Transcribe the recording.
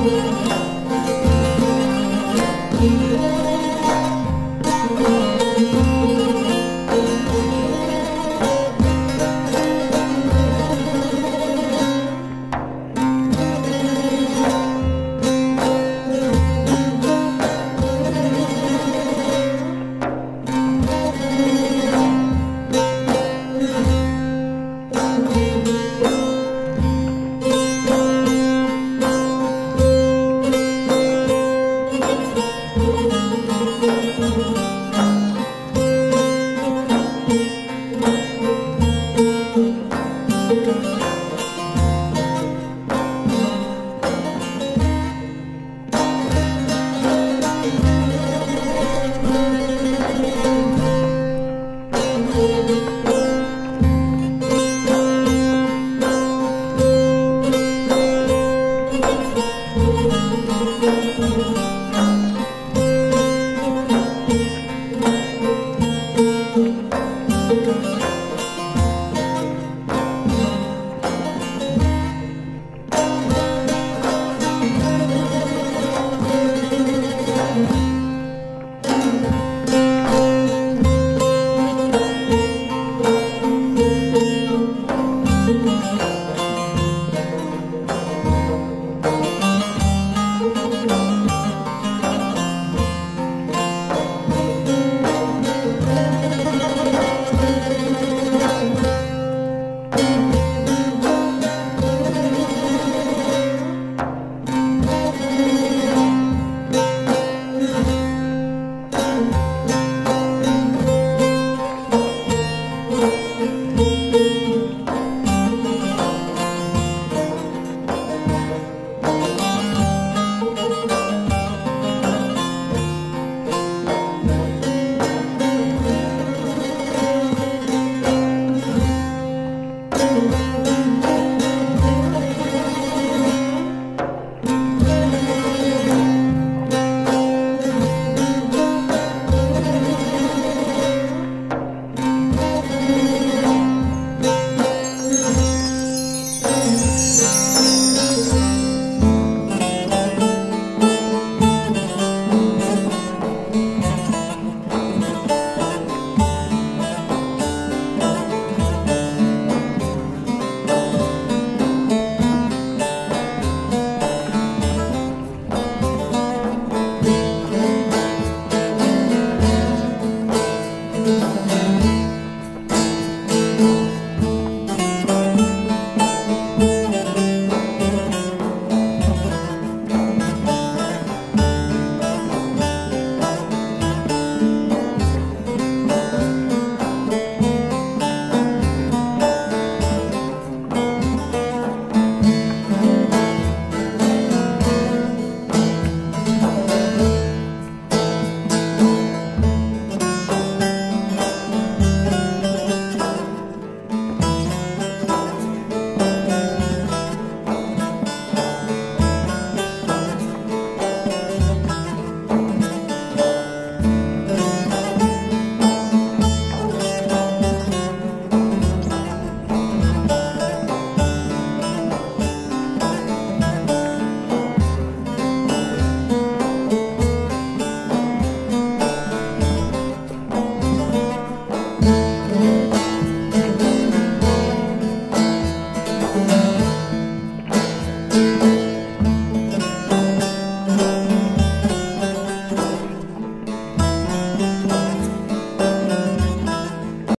Música